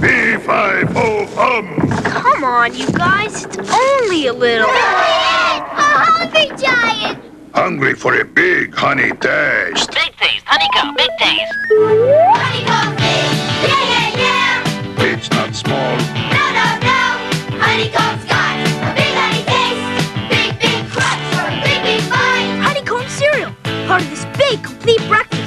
B5O-hum! Come on, you guys. It's only a little. A hungry giant! Hungry for a big honey taste. Big taste, honeycomb, big taste. Honeycomb fish! Yeah, yeah, yeah! It's not small. No, no, no! Honeycomb's got a big honey taste! Big, big crunch for a big, big bite! Honeycomb cereal, part of this big, complete breakfast.